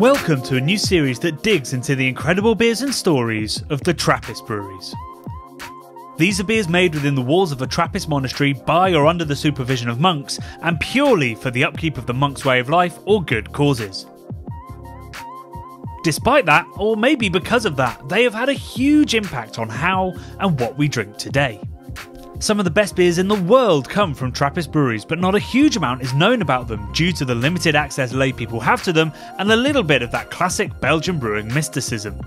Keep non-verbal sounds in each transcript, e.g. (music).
Welcome to a new series that digs into the incredible beers and stories of the Trappist breweries. These are beers made within the walls of a Trappist monastery by or under the supervision of monks and purely for the upkeep of the monk's way of life or good causes. Despite that, or maybe because of that, they have had a huge impact on how and what we drink today. Some of the best beers in the world come from Trappist breweries, but not a huge amount is known about them due to the limited access lay people have to them and a little bit of that classic Belgian brewing mysticism.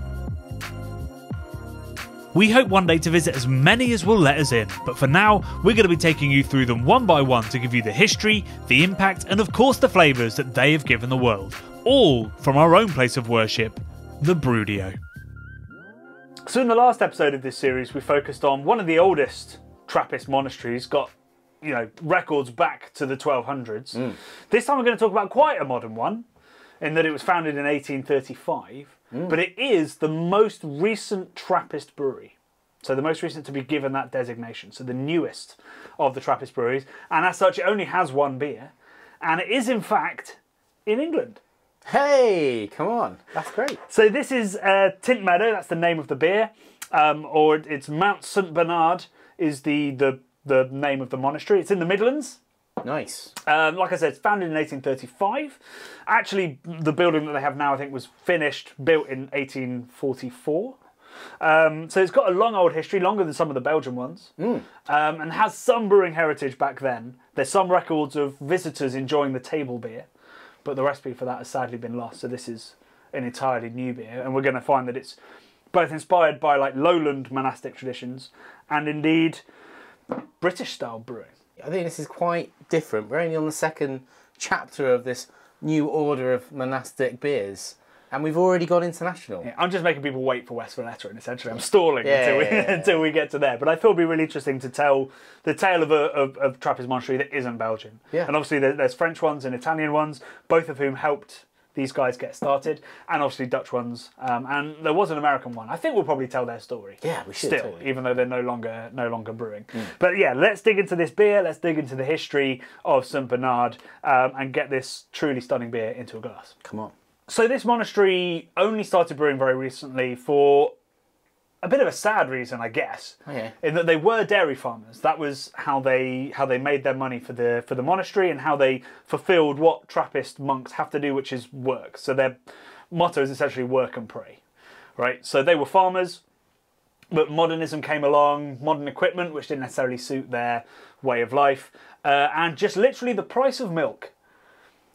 We hope one day to visit as many as will let us in, but for now, we're going to be taking you through them one by one to give you the history, the impact, and of course the flavours that they have given the world, all from our own place of worship, the Brudio. So, in the last episode of this series, we focused on one of the oldest Trappist monasteries, got you know records back to the 1200s. This time, we're going to talk about quite a modern one, in that it was founded in 1835, but it is the most recent Trappist brewery. So the most recent to be given that designation. So the newest of the Trappist breweries, and as such, it only has one beer, and it is in fact in England. Hey, come on. That's great. So this is uh, Tynt Meadow. That's the name of the beer, um, or it's Mount St Bernard is the, the the name of the monastery. It's in the Midlands. Nice. Um, like I said, it's founded in 1835. Actually, the building that they have now, I think, was finished, built in 1844. Um, so it's got a long old history, longer than some of the Belgian ones, um, and has some brewing heritage back then. There's some records of visitors enjoying the table beer, but the recipe for that has sadly been lost. So this is an entirely new beer, and we're going to find that it's both inspired by like lowland monastic traditions and indeed British style brewing. I think this is quite different. We're only on the second chapter of this new order of monastic beers, and we've already gone international. Yeah, I'm just making people wait for West and essentially I'm stalling Yeah, until, we, yeah. until we get to there. But I feel it'd be really interesting to tell the tale of a of, of Trappist monastery that isn't Belgian. Yeah. And obviously there's French ones and Italian ones, both of whom helped these guys get started, and obviously Dutch ones. Um, and there was an American one. I think we'll probably tell their story. Yeah, we should, Still, totally. even though they're no longer no longer brewing. But yeah, let's dig into this beer. Let's dig into the history of Saint Bernard um, and get this truly stunning beer into a glass. Come on. So this monastery only started brewing very recently for a bit of a sad reason, I guess. Okay. In that they were dairy farmers. That was how they how they made their money for the for the monastery and how they fulfilled what Trappist monks have to do, which is work. So their motto is essentially work and pray. Right? So they were farmers, but modernism came along, modern equipment, which didn't necessarily suit their way of life, uh, and just literally the price of milk.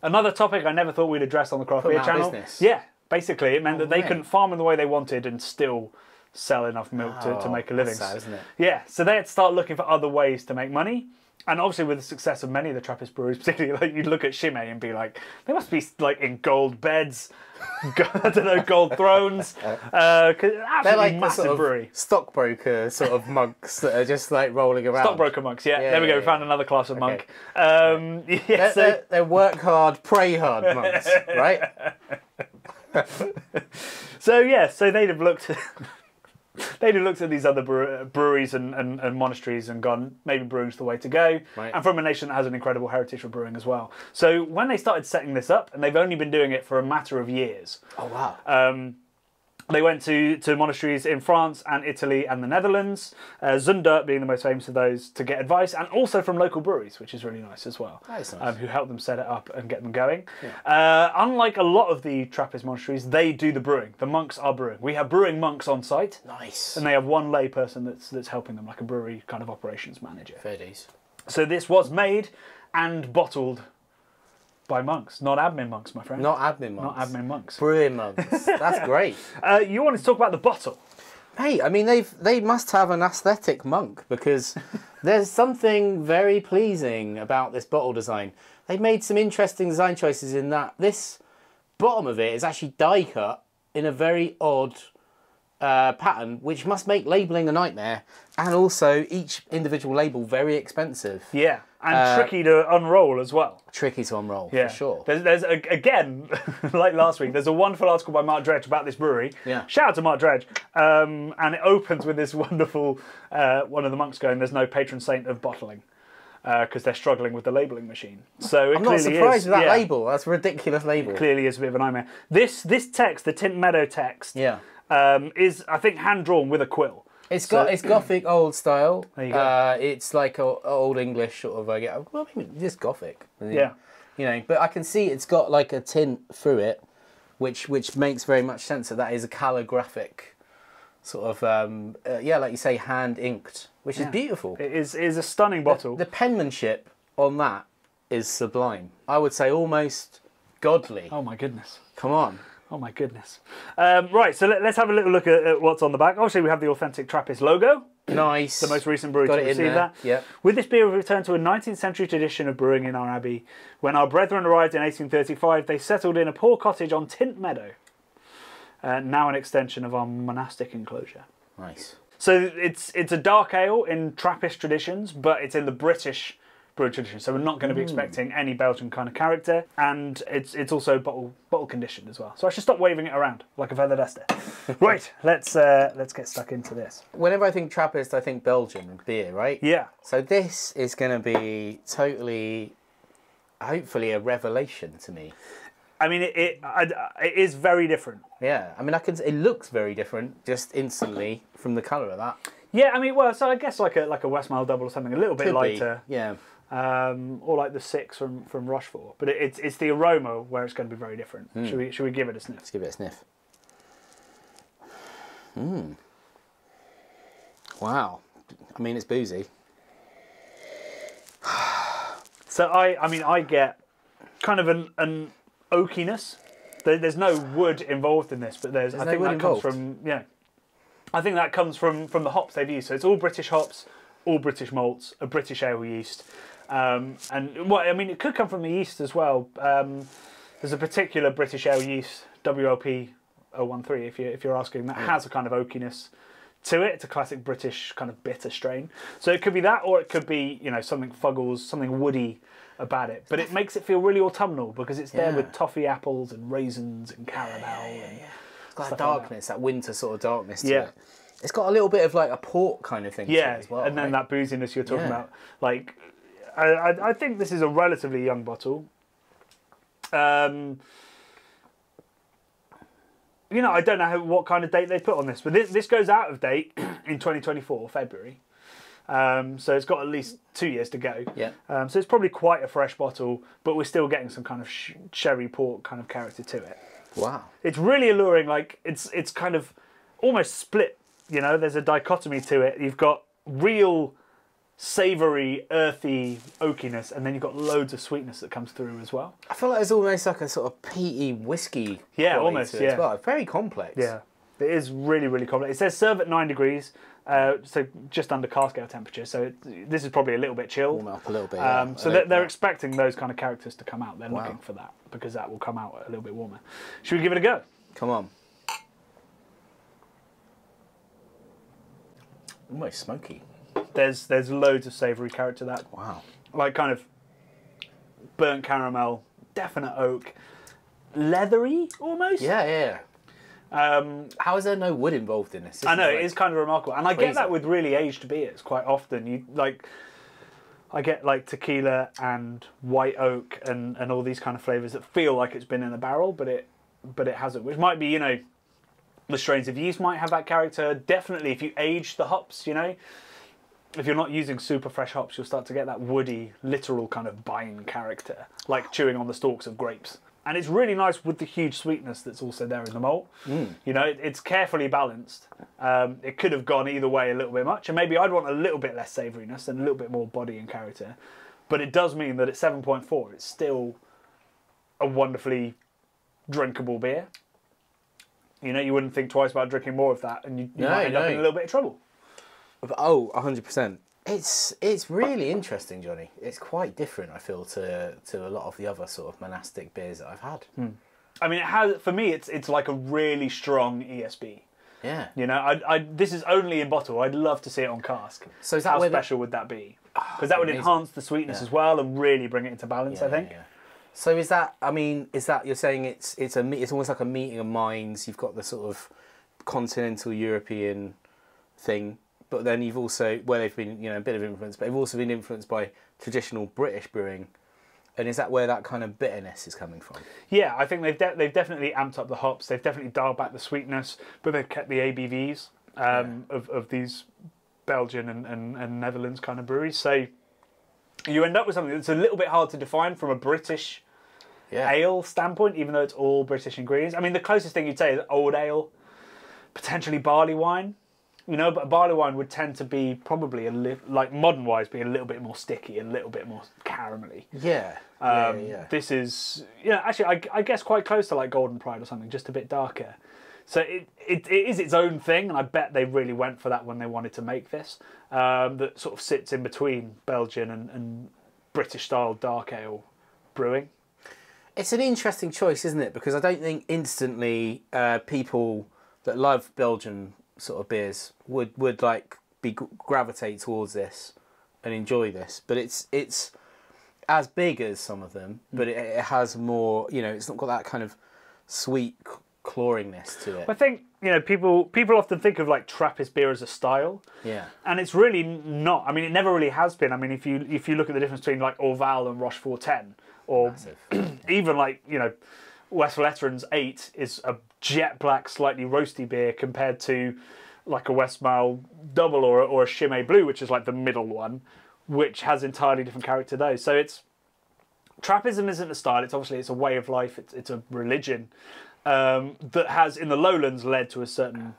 Another topic I never thought we'd address on the craft beer channel. business. Yeah, basically, it meant that they man. couldn't farm in the way they wanted and still sell enough milk to, to Oh, make a living. sad, isn't it? Yeah, so they had to start looking for other ways to make money. And obviously, with the success of many of the Trappist breweries, (laughs) particularly like you'd look at Chimay and be like, they must be like in gold beds, (laughs) I don't know, gold thrones. (laughs) Uh, They're like the massive sort of stockbroker sort of monks that are just like rolling around. Stockbroker monks, yeah. Yeah, there we go. yeah, We found yeah. another class of monk. Um, yeah, They're, so, they're, they're work hard, pray hard monks, right? so yeah, so they'd have looked. (laughs) They'd have looked at these other breweries and, and, and monasteries and gone, maybe brewing's the way to go. Right. And from a nation that has an incredible heritage for brewing as well. So when they started setting this up, and they've only been doing it for a matter of years, Oh wow. um, they went to, to monasteries in France and Italy and the Netherlands, uh, Zundert being the most famous of those, to get advice, and also from local breweries, which is really nice as well, nice. um, who helped them set it up and get them going. Uh, unlike a lot of the Trappist monasteries, they do the brewing. The monks are brewing. We have brewing monks on site, nice. and they have one lay person that's, that's helping them, like a brewery kind of operations manager. Fair days. So this was made and bottled by monks, not admin monks, my friend. Not admin monks. not admin monks. Brewing monks. That's (laughs) great. Uh, you wanted to talk about the bottle. Hey, I mean they've they must have an aesthetic monk because (laughs) there's something very pleasing about this bottle design. They've made some interesting design choices in that this bottom of it is actually die cut in a very odd uh, pattern, which must make labelling a nightmare, and also each individual label very expensive. Yeah, and Uh, tricky to unroll as well. Tricky to unroll, Yeah, for sure. There's, there's a, again, (laughs) like last week, there's a wonderful article by Mark Dredge about this brewery. Yeah. Shout out to Mark Dredge. Um, and it opens with this (laughs) wonderful uh, one of the monks going, "There's no patron saint of bottling." Because they're struggling with the labelling machine, so it I'm not surprised is, with that yeah, label. That's a ridiculous label. Clearly, is a bit of a nightmare. This this text, the Tynt Meadow text, Yeah. um, is I think hand drawn with a quill. It's got it's gothic old style. There you go. Uh, it's like a, old English sort of uh, yeah, well maybe just gothic. Yeah. You know, but I can see it's got like a tint through it, which which makes very much sense that that is a calligraphic sort of um, uh, yeah, like you say, hand inked, which is beautiful. It is it is a stunning bottle. The penmanship on that is sublime. I would say almost godly. oh my goodness. Come on. Oh my goodness. Um, right, so let, us have a little look at, at what's on the back. Obviously, we have the authentic Trappist logo. Nice. the most recent brewery Got to receive that. Yep. With this beer, we return to a 19th century tradition of brewing in our abbey. When our brethren arrived in 1835, they settled in a poor cottage on Tynt Meadow, uh, now an extension of our monastic enclosure. Nice. So it's it's a dark ale in Trappist traditions, but it's in the British brewing tradition. So we're not going to be expecting any Belgian kind of character, and it's it's also bottle bottle conditioned as well. So I should stop waving it around like a feather duster. (laughs) right, let's uh, let's get stuck into this. Whenever I think Trappist, I think Belgian beer, right? Yeah, So this is going to be totally, hopefully, a revelation to me. I mean it it, it is very different. Yeah, I mean, I can. It looks very different just instantly from the colour of that. Yeah, I mean, well, so I guess like a like a Westmalle double or something, a little bit Could be, lighter, Yeah. Um, or like the six from from Rochefort. But it, it's it's the aroma where it's going to be very different. Should we should we give it a sniff? Let's give it a sniff. Mmm. Wow. I mean, it's boozy. (sighs) So I I mean I get kind of an an oakiness. There, there's no wood involved in this, but there's, I no think that comes from yeah. I think that comes from from the hops they've used. So it's all British hops, all British malts, a British ale yeast, um, and what I mean it could come from the yeast as well. Um, there's a particular British ale yeast, WLP 013, if you if you're asking, that has a kind of oakiness to it. It's a classic British kind of bitter strain. So it could be that, or it could be you know something fuggles, something woody about it. But it makes it feel really autumnal because it's there Yeah. with toffee apples and raisins and caramel. and, It's got that like darkness, that. winter sort of darkness to Yeah. it. It's got a little bit of like a port kind of thing to Yeah, it as well. and then right? that booziness you're talking Yeah. about. Like, I, I, I think this is a relatively young bottle. Um, you know, I don't know how, what kind of date they put on this, but this, this goes out of date (clears throat) in 2024, February. Um, so it's got at least two years to go. Yeah. Um, so it's probably quite a fresh bottle, but we're still getting some kind of sh- sherry port kind of character to it. Wow. It's really alluring. Like it's it's kind of almost split. You know, there's a dichotomy to it. You've got real savoury, earthy oakiness, and then you've got loads of sweetness that comes through as well. I feel like it's almost like a sort of peaty whiskey. Yeah, almost, yeah. As well. Very complex. Yeah, it is really really complex. It says serve at nine degrees, uh, so just under cask scale temperature. So it, this is probably a little bit chill. Warm it up a little bit. yeah. Um, so they're, they're expecting those kind of characters to come out. They're looking for that because that will come out a little bit warmer. Should we give it a go? Come on. Almost smoky. There's there's loads of savoury character to that. Wow. like kind of burnt caramel, definite oak, leathery almost. Yeah, yeah. Um, How is there no wood involved in this? This I know like- it is kind of remarkable, and I crazy. get that with really aged beers quite often. You like, I get like tequila and white oak and and all these kind of flavors that feel like it's been in a barrel, but it but it hasn't. Which might be you know, the strains of yeast might have that character. Definitely, if you age the hops, you know. If you're not using super fresh hops, you'll start to get that woody, literal kind of bine character, like chewing on the stalks of grapes. And it's really nice with the huge sweetness that's also there in the malt. You know, it, it's carefully balanced. Um, it could have gone either way a little bit much, and maybe I'd want a little bit less savouriness and a little bit more body and character. But it does mean that at 7.4, it's still a wonderfully drinkable beer. You know, you wouldn't think twice about drinking more of that, and you, you No, might end up in a little bit of trouble. Oh, 100%. It's it's really interesting, Jonny. It's quite different, I feel, to to a lot of the other sort of monastic beers that I've had. Hmm. I mean, it has for me. It's it's like a really strong ESB. Yeah. You know, I, I, this is only in bottle. I'd love to see it on cask. So is that How special would that be? Ah, because that would amazing. enhance the sweetness Yeah. as well and really bring it into balance. I think. yeah. So is that? I mean, is that you're saying it's it's a it's almost like a meeting of minds. You've got the sort of continental European thing, but then you've also where they've been you know a bit of influence, but they've also been influenced by traditional British brewing. And is that where that kind of bitterness is coming from? Yeah, I think they've de- they've definitely amped up the hops. They've definitely dialed back the sweetness, but they've kept the ABVs um, of of these Belgian and, and, and Netherlands kind of breweries. So you end up with something that's a little bit hard to define from a British Yeah. ale standpoint, even though it's all British ingredients. I mean, the closest thing you'd say is old ale, potentially barley wine. You know, but barley wine would tend to be probably a little, like modern wise, be a little bit more sticky, a little bit more caramelly. Yeah. Um, yeah, yeah. This is, yeah, actually, I, I guess quite close to like Golden Pride or something, just a bit darker. So it, it, it is its own thing, and I bet they really went for that when they wanted to make this. Um, that sort of sits in between Belgian and, and British style dark ale brewing. It's an interesting choice, isn't it? Because I don't think instantly uh, people that love Belgian sort of beers would would like be gravitate towards this and enjoy this. But it's it's as big as some of them, mm. but it, it has more. You know, it's not got that kind of sweet clawingness to it. I think you know people people often think of like Trappist beer as a style, Yeah, and it's really not. I mean, it never really has been. I mean, if you if you look at the difference between like Orval and Rochefort Ten, or (clears throat) even like you know Westvleteren Eight is a jet black, slightly roasty beer compared to like a Westmalle Double or or a Chimay Blue, which is like the middle one, which has entirely different character. Those so it's Trappism isn't a style. It's obviously it's a way of life. It's it's a religion um, that has in the lowlands led to a certain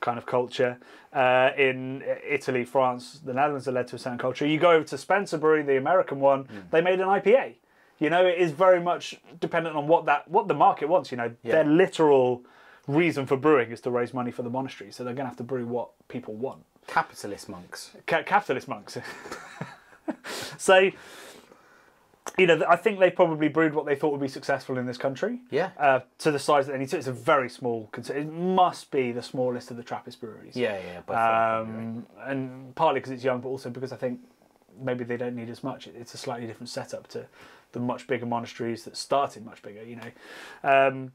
kind of culture. Uh, in Italy, France, the Netherlands, led to a certain culture. You go over to Spencer Brewery, the American one, Hmm. they made an IPA. You know, it is very much dependent on what that what the market wants. You know, Yeah. their literal reason for brewing is to raise money for the monastery, so they're going to have to brew what people want. capitalist monks. Ca- capitalist monks. (laughs) so, you know, I think they probably brewed what they thought would be successful in this country. Yeah, Uh, to the size that they need to. It's a very small. It must be the smallest of the Trappist breweries. yeah, yeah. by far. Um, and partly because it's young, but also because I think maybe they don't need as much. It's a slightly different setup to the much bigger monasteries that started much bigger. You know. Um,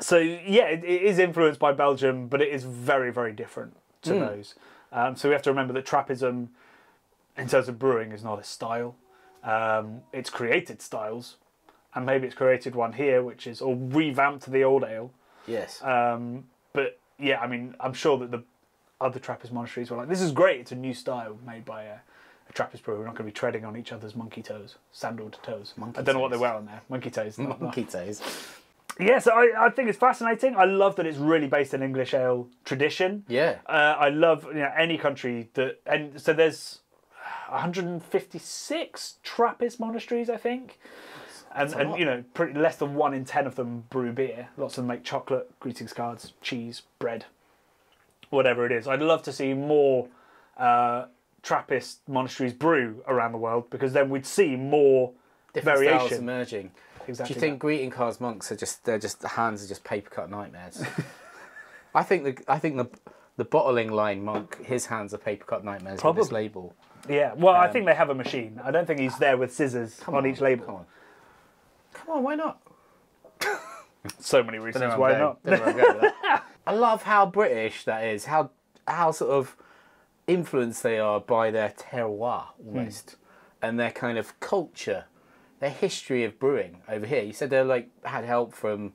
so yeah, it, it is influenced by Belgium, but it is very, very different to those. Um, so we have to remember that Trappism, in terms of brewing, is not a style. Um, it's created styles, and maybe it's created one here, which is or revamped the old ale. yes. Um, but yeah, I mean, I'm sure that the other Trappist monasteries were like, "This is great. It's a new style made by a Trappist brewer. We're not going to be treading on each other's monkey toes, sandaled toes. Monkey I don't know what they wear on there. Monkey toes. (laughs) Monkey toes. Yeah, so I, I think it's fascinating. I love that it's really based in English ale tradition. Yeah. Uh, I love you know any country that and so there's 156 Trappist monasteries, I think, and and you know pretty, less than one in ten of them brew beer. Lots of them make chocolate, greetings cards, cheese, bread, whatever it is. I'd love to see more uh, Trappist monasteries brew around the world because then we'd see more Different styles variation. emerging. Exactly. Do you think greeting cards monks are just they're just the hands are just paper cut nightmares? (laughs) I think the I think the the bottling line monk his hands are paper cut nightmares with this label. Yeah. Well, I think um, they have a machine. I don't think he's there with scissors Come on, each label. Come on, come on, why not? (laughs) So many reasons why going. not. Don't know where I'm going with that. (laughs) I love how British that is. How how sort of influenced they are by their terroir almost, and their kind of culture, their history of brewing over here. You said they like had help from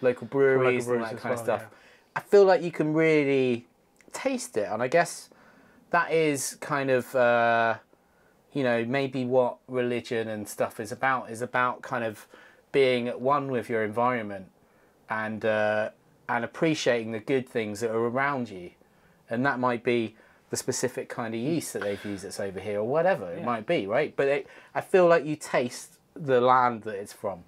local breweries and all breweries that as kind of well, stuff. I feel like you can really taste it, and I guess that is kind of. Uh, you know, maybe what religion and stuff is about is about kind of being at one with your environment and uh, and appreciating the good things that are around you, and that might be the specific kind of mm. yeast that they've used that's over here or whatever it might be, right? But it, I feel like you taste the land that it's from.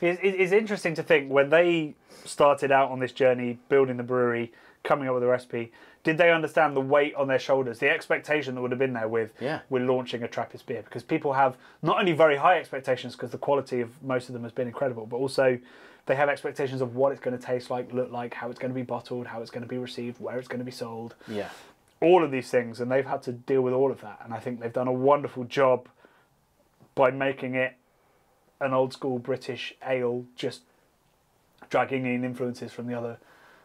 It's, it's interesting to think when they started out on this journey, building the brewery, coming up with a recipe. did they understand the weight on their shoulders, the expectation that would have been there with Yeah. with launching a Trappist beer? Because people have not only very high expectations because the quality of most of them has been incredible, but also they have expectations of what it's going to taste like, look like, how it's going to be bottled, how it's going to be received, where it's going to be sold Yeah. All of these things, and they've had to deal with all of that. And I think they've done a wonderful job by making it an old school British ale, just dragging in influences from the other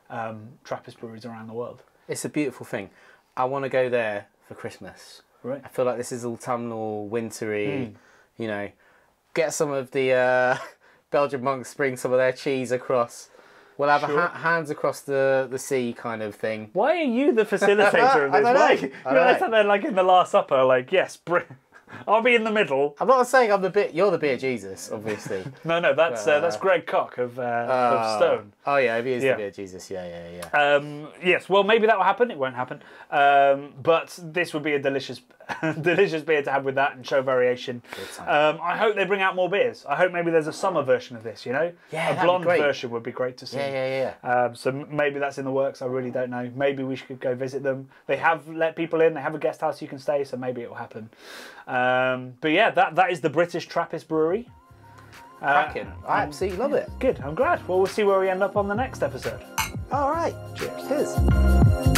um, Trappist breweries around the world. It's a beautiful thing. I want to go there for Christmas. Right. I feel like this is autumnal, wintry. Hmm. You know, get some of the uh, (laughs) Belgian monks bring some of their cheese across. We'll have Sure. a ha- hands across the, the sea kind of thing. Why are you the facilitator of (laughs) I this? don't know. Why? I You don't know, know. sat there like in the Last Supper, like yes, Br- (laughs) I'll be in the middle. I'm not saying I'm the bit. You're the beer Jesus, obviously. (laughs) No, no, that's uh, that's Uh, Greg Koch of, uh, of Stone. Oh yeah, he is Yeah. the beer Jesus. Yeah, yeah, yeah. Um, yes, well, maybe that will happen. It won't happen. Um, but this would be a delicious, (laughs) delicious beer to have with that and show variation. Um, I hope they bring out more beers. I hope maybe there's a summer version of this. You know, Yeah, a blonde version would be great to see. Yeah, yeah, yeah. Um, so maybe that's in the works. I really don't know. Maybe we should go visit them. They have let people in. They have a guest house you can stay. So maybe it will happen. Um, but yeah, that that is the British Trappist Brewery. Uh, Cracking. I absolutely love it. Good. I'm glad. Well, we'll see where we end up on the next episode. All right. Cheers. Cheers.